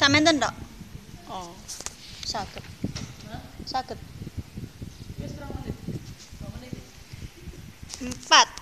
Samenten tok. Oh. Saged. Saged. Empat.